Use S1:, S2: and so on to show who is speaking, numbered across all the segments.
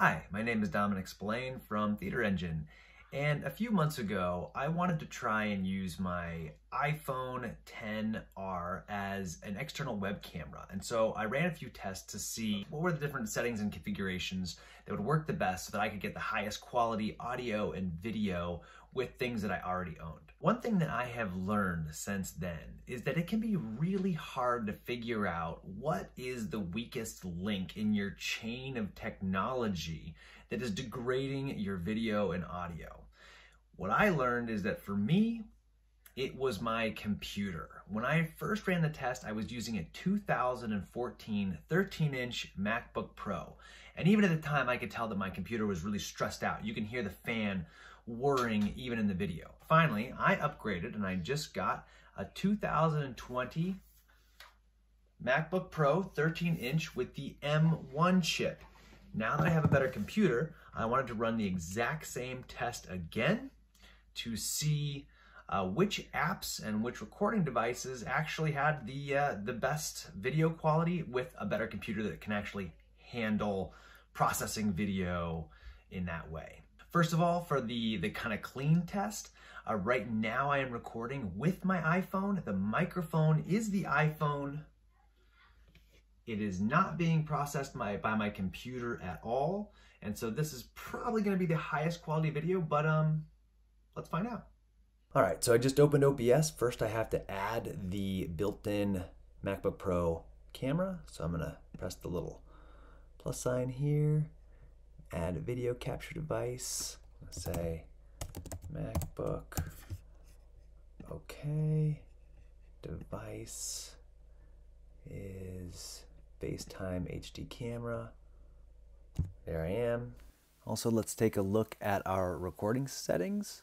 S1: Hi, my name is Dominic Spillane from Theater Engine, and a few months ago, I wanted to try and use my iPhone 10R as an external web camera. And so I ran a few tests to see what were the different settings and configurations that would work the best so that I could get the highest quality audio and video with things that I already owned. One thing that I have learned since then is that it can be really hard to figure out what is the weakest link in your chain of technology that is degrading your video and audio. What I learned is that for me, it was my computer. When I first ran the test, I was using a 2014 13 inch MacBook Pro. And even at the time, I could tell that my computer was really stressed out. You can hear the fan whirring even in the video. Finally, I upgraded and I just got a 2020 MacBook Pro 13 inch with the M1 chip. Now that I have a better computer, I wanted to run the exact same test again to see uh, which apps and which recording devices actually had the uh, the best video quality with a better computer that can actually handle processing video in that way. First of all, for the, the kind of clean test, uh, right now I am recording with my iPhone. The microphone is the iPhone. It is not being processed my, by my computer at all. And so this is probably gonna be the highest quality video, but um, let's find out. All right, so I just opened OBS. First I have to add the built-in MacBook Pro camera. So I'm gonna press the little plus sign here, add a video capture device. Let's say MacBook, okay. Device is FaceTime HD camera. There I am. Also, let's take a look at our recording settings.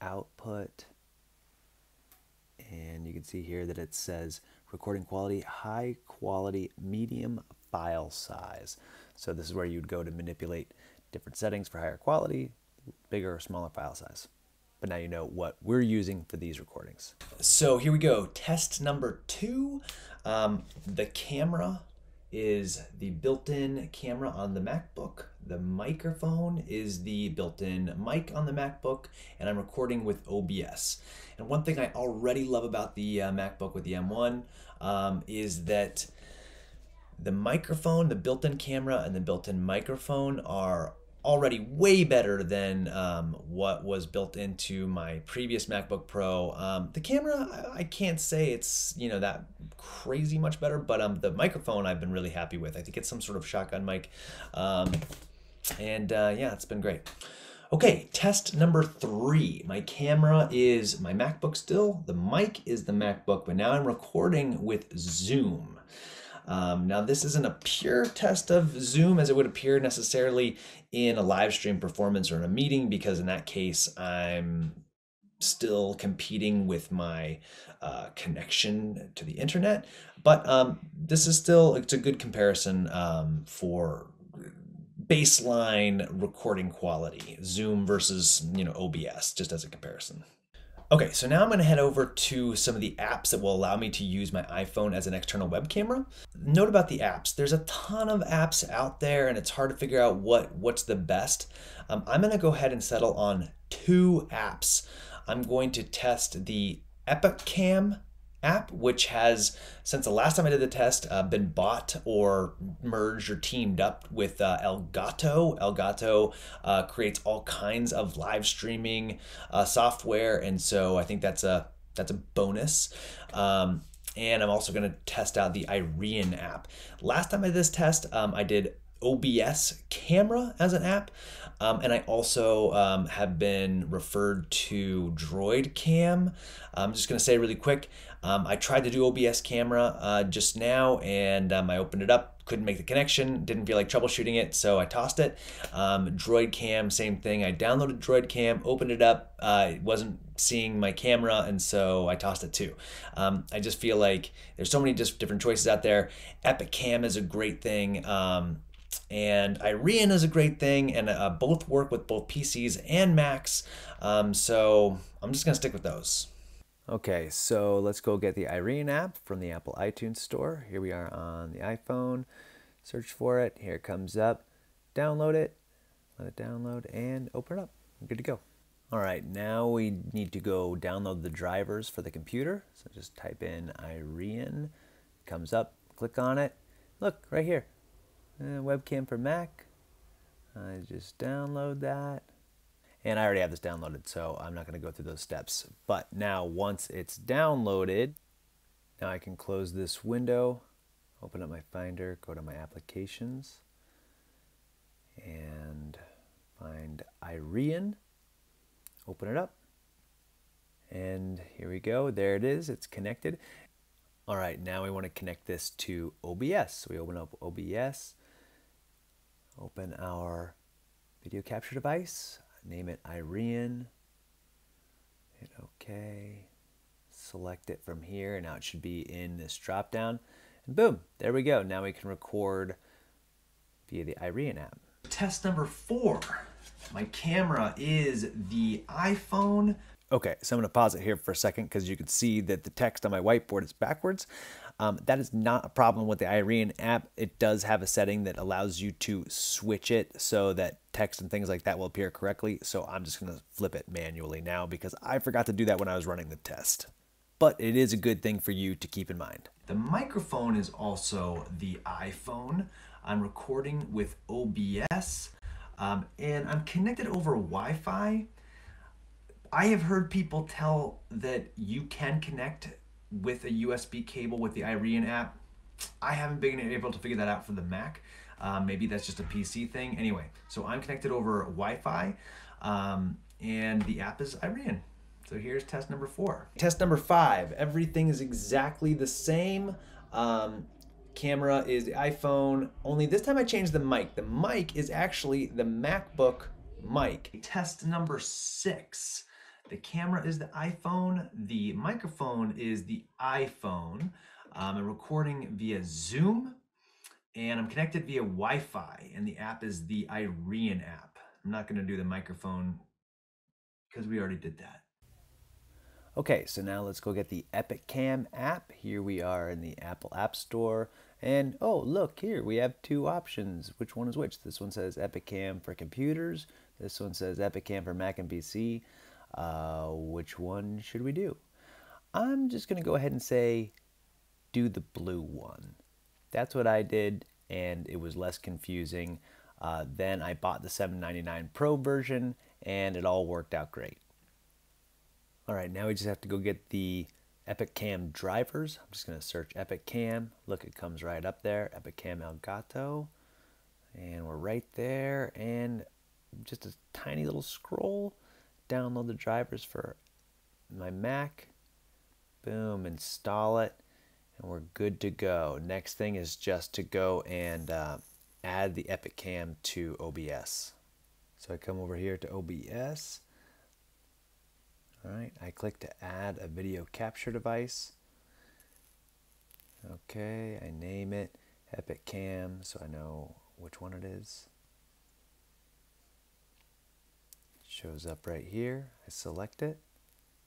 S1: Output. And you can see here that it says recording quality, high quality, medium file size. So this is where you'd go to manipulate different settings for higher quality, bigger or smaller file size. But now you know what we're using for these recordings. So here we go. Test number two. Um, the camera is the built-in camera on the MacBook. The microphone is the built-in mic on the MacBook, and I'm recording with OBS. And one thing I already love about the uh, MacBook with the M1 um, is that the microphone, the built-in camera, and the built-in microphone are already way better than um, what was built into my previous MacBook Pro. Um, the camera, I, can't say it's you know that crazy much better, but um, the microphone I've been really happy with. I think it's some sort of shotgun mic, um, and uh, yeah, it's been great. Okay, test number three. My camera is my MacBook still. The mic is the MacBook, but now I'm recording with Zoom. Um, now, this isn't a pure test of Zoom as it would appear necessarily in a live stream performance or in a meeting, because in that case, I'm still competing with my uh, connection to the internet. But um, this is still, it's a good comparison um, for baseline recording quality, Zoom versus, you know, OBS, just as a comparison. Okay, so now I'm gonna head over to some of the apps that will allow me to use my iPhone as an external web camera. Note about the apps, there's a ton of apps out there and it's hard to figure out what, what's the best. Um, I'm gonna go ahead and settle on two apps. I'm going to test the EpocCam app, which has, since the last time I did the test, uh, been bought or merged or teamed up with uh, Elgato. Elgato uh, creates all kinds of live streaming uh, software, and so I think that's a that's a bonus. Um, and I'm also going to test out the Iriun app. Last time I did this test, um, I did OBS camera as an app. Um, and I also um, have been referred to Droid Cam. I'm just going to say really quick um, I tried to do OBS camera uh, just now and um, I opened it up, couldn't make the connection, didn't feel like troubleshooting it, so I tossed it. Um, Droid Cam, same thing. I downloaded Droid Cam, opened it up, uh, it wasn't seeing my camera, and so I tossed it too. Um, I just feel like there's so many just different choices out there. EpocCam is a great thing. Um, and Iriun is a great thing, and uh, both work with both PCs and Macs. Um, so I'm just gonna stick with those. Okay, so let's go get the Iriun app from the Apple iTunes Store. Here we are on the iPhone. Search for it. Here it comes up. download it, let it download, and open it up. Good to go. All right, now we need to go download the drivers for the computer. So just type in Iriun, comes up, click on it. Look, right here, uh, webcam for Mac. I just download that. And I already have this downloaded, so I'm not going to go through those steps. But now, once it's downloaded, now I can close this window, open up my Finder, go to my applications, and find Iriun, open it up. And here we go. There it is. It's connected. All right, now we want to connect this to OBS. So we open up OBS, open our video capture device, name it Iriun, hit OK, select it from here. And now it should be in this drop down. And boom, there we go. Now we can record via the Iriun app.
S2: Test number four. My camera is the iPhone.
S1: Okay, so I'm to pause it here for a second because you can see that the text on my whiteboard is backwards. Um, that is not a problem with the Iriun app. It does have a setting that allows you to switch it so that text and things like that will appear correctly. So I'm just going to flip it manually now because I forgot to do that when I was running the test. But it is a good thing for you to keep in mind.
S2: The microphone is also the iPhone. I'm recording with OBS um, and I'm connected over Wi-Fi. I have heard people tell that you can connect with a USB cable with the Iriun app. I haven't been able to figure that out for the Mac. Um, maybe that's just a PC thing. Anyway, so I'm connected over Wi-Fi, um, and the app is Iriun. So here's test number four. Test number five. Everything is exactly the same. Um, camera is the iPhone. Only this time I changed the mic. The mic is actually the MacBook mic. Test number six. The camera is the iPhone. The microphone is the iPhone. Um, I'm recording via Zoom and I'm connected via Wi-Fi and the app is the Iriun app. I'm not gonna do the microphone because we already did that.
S1: Okay, so now let's go get the EpocCam app. Here we are in the Apple App Store. And oh, look here, we have two options. Which one is which? This one says EpocCam for computers. This one says EpocCam for Mac and PC. Uh, which one should we do? I'm just going to go ahead and say do the blue one. That's what I did, and it was less confusing. Uh, then I bought the 799 Pro version, and it all worked out great. All right, now we just have to go get the EpocCam drivers. I'm just going to search EpocCam. Look, it comes right up there, EpocCam Elgato. And we're right there, and just a tiny little scroll download the drivers for my Mac. Boom, install it, and we're good to go. Next thing is just to go and uh, add the EpocCam to OBS. So I come over here to OBS. All right, I click to add a video capture device. Okay, I name it EpocCam so I know which one it is. Shows up right here. I select it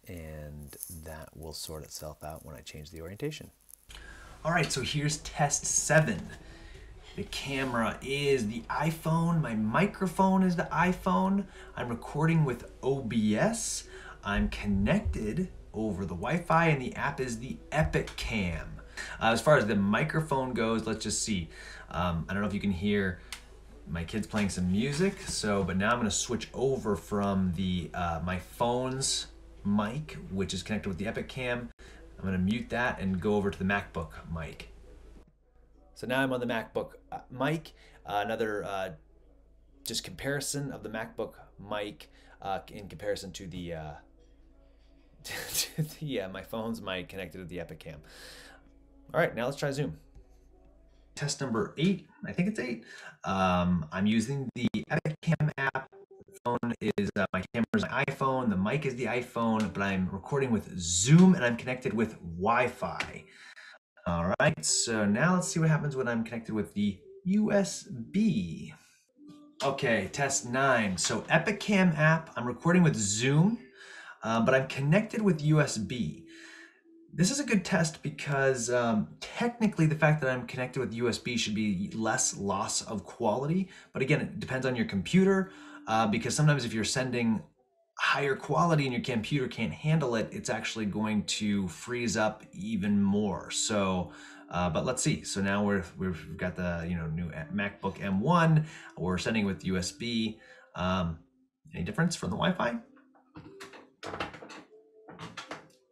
S1: and that will sort itself out when I change the orientation.
S2: All right, so here's test seven. The camera is the iPhone. My microphone is the iPhone. I'm recording with OBS. I'm connected over the Wi-Fi and the app is the EpocCam. Uh, as far as the microphone goes, let's just see. Um, I don't know if you can hear my kid's playing some music. So, but now I'm gonna switch over from the uh, my phone's mic, which is connected with the EpocCam. I'm gonna mute that and go over to the MacBook mic. So now I'm on the MacBook uh, mic. Uh, another uh, just comparison of the MacBook mic uh, in comparison to the uh, to the my phone's mic connected to the EpocCam. All right, now let's try Zoom test number eight. I think it's eight. Um, I'm using the EpocCam app. The phone is uh, my is my iPhone. The mic is the iPhone, but I'm recording with Zoom and I'm connected with Wi-Fi. All right. So now let's see what happens when I'm connected with the USB. Okay, test nine. So EpocCam app. I'm recording with Zoom, uh, but I'm connected with USB this is a good test because um, technically the fact that I'm connected with USB should be less loss of quality. But again, it depends on your computer uh, because sometimes if you're sending higher quality and your computer can't handle it, it's actually going to freeze up even more. So, uh, but let's see. So now we're, we've got the you know new MacBook M1. We're sending with USB. Um, any difference from the Wi-Fi?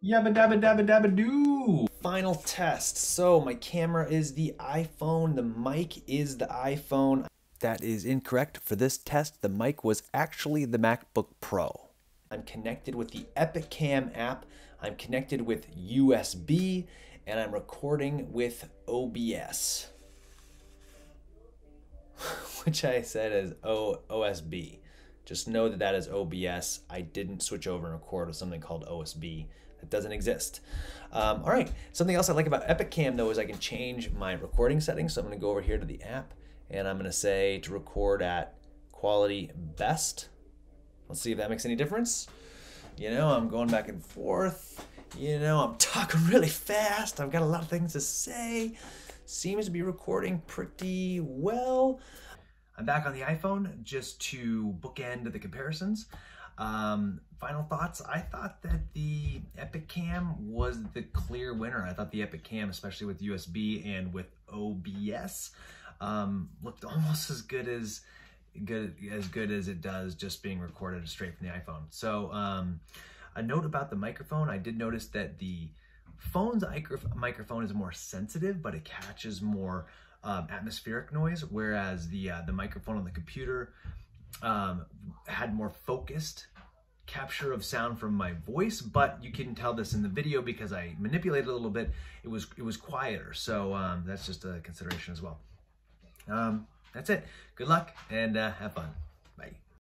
S2: Yabba dabba dabba dabba doo. Final test. So my camera is the iPhone. The mic is the iPhone.
S1: That is incorrect. For this test, the mic was actually the MacBook Pro.
S2: I'm connected with the EpocCam app. I'm connected with USB and I'm recording with OBS, which I said is o- OSB. Just know that that is OBS. I didn't switch over and record with something called OSB. That doesn't exist. Um, all right. Something else I like about EpocCam though is I can change my recording settings. So I'm going to go over here to the app and I'm going to say to record at quality best. Let's see if that makes any difference. You know, I'm going back and forth. You know, I'm talking really fast. I've got a lot of things to say. Seems to be recording pretty well. I'm back on the iPhone just to bookend the comparisons. Um, final thoughts. I thought that the EpocCam was the clear winner. I thought the EpocCam, especially with USB and with OBS, um, looked almost as good as good as good as it does just being recorded straight from the iPhone. So um, a note about the microphone, I did notice that the phone's microphone is more sensitive, but it catches more um, atmospheric noise, whereas the uh, the microphone on the computer um, had more focused capture of sound from my voice, but you can tell this in the video because I manipulated a little bit. It was it was quieter, so um, that's just a consideration as well. Um, that's it. Good luck and uh, have fun.